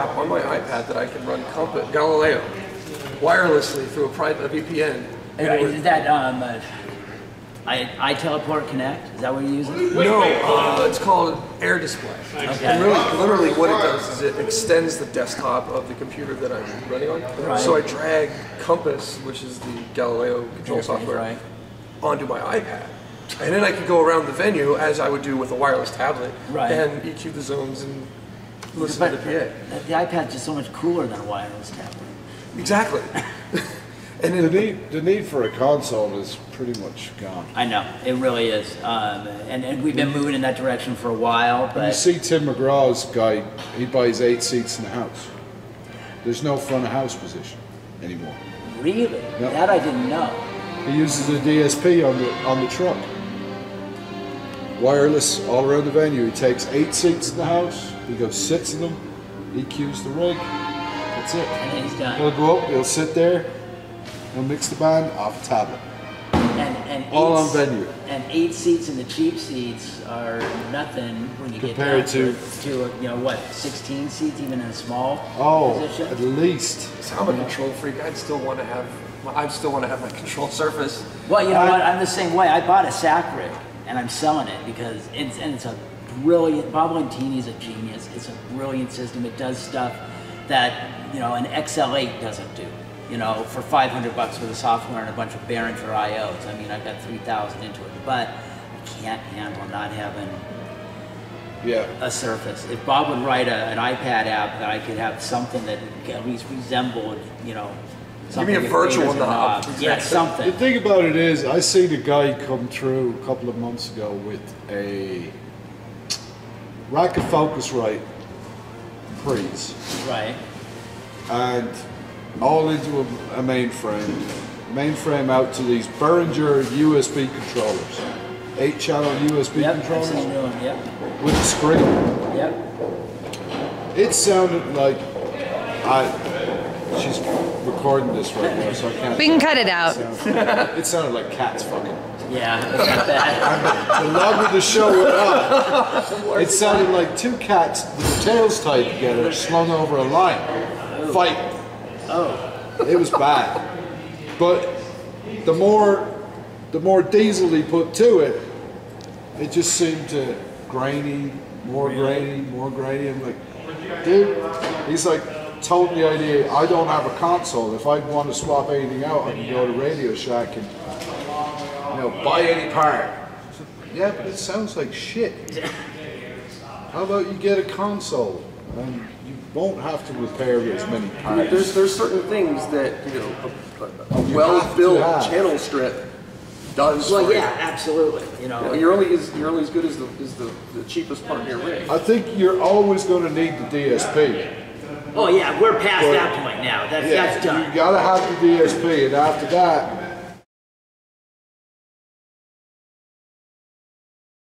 app on my iPad that I can run Compass, Galileo wirelessly through a private VPN. Is that um, uh, I, iTeleport Connect? Is that what you're using? No, uh, it's called Air Display. Okay. And really, literally what it does is it extends the desktop of the computer that I'm running on. Right. So I drag Compass, which is the Galileo control software, right. onto my iPad. And then I can go around the venue as I would do with a wireless tablet Right. and EQ the zones and listen But to the PA. the iPad's just so much cooler than a wireless tablet. Exactly. and The need, the need for a console is pretty much gone. I know it really is, um, and and we've been moving in that direction for a while. You see Tim McGraw's guy, he buys eight seats in the house. There's no front of house position anymore. really, Yeah. that I didn't know. He uses a DSP on the on the truck. Wireless all around the venue. He takes eight seats in the house. He goes sits in them. EQs the rig. That's it. And then he's done. He'll go up. He'll sit there. He'll mix the band off a tablet. And, and All eight on venue. And eight seats in the cheap seats are nothing when you Compared get down to- to, to you know what, 16 seats even in a small Oh, position. at least. so I'm a control freak. I'd still want to have. I still want to have my control surface. Well, you know I- what? I'm the same way. I bought a SAC rig and I'm selling it because it's and it's a brilliant. Bob Lentini's a genius. It's a brilliant system. It does stuff that you know an XL8 doesn't do. You know, for 500 bucks with the software and a bunch of Behringer IOs. I mean, I've got 3,000 into it, but I can't handle not having Yeah. a Surface. If Bob would write a, an iPad app that I could have something that at least resembled, you know, something a virtual fingers and knob. knobs. Yeah, The thing about it is, I seen a guy come through a couple of months ago with a rack of Focusrite pre's Right. and all into a, a mainframe. Mainframe out to these Behringer USB controllers, eight channel USB Yep. Controllers seen. Yep. with a screen. Yep. It sounded like I. She's recording this right now, so I can't. We can cut it out. It sounded like cats fucking. Yeah. It's not bad. The longer the show went on, it sounded like two cats with their tails tied together, slung over a line, fighting. Oh. It was bad. But the more, the more diesel he put to it, it just seemed to grainy, more grainy, more grainy. I'm like, dude, he's like, told me the idea. I don't have a console. If I want to swap anything out, I can go to Radio Shack and you know buy any part. Yeah, but it sounds like shit. How about you get a console and you won't have to repair as many parts. There's there's certain things that you know a, a, a have to well-built channel strip does. Well, for yeah, absolutely. You You know. know, you're only as you're only as good as the is the, the cheapest part in your rig. I think you're always going to need the DSP. Oh yeah, we're past But- that point now. That's Yeah, that's you gotta have the DSP, and after that,